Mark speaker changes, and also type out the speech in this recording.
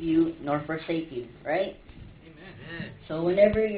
Speaker 1: you nor forsake you, right?
Speaker 2: Amen.
Speaker 1: So whenever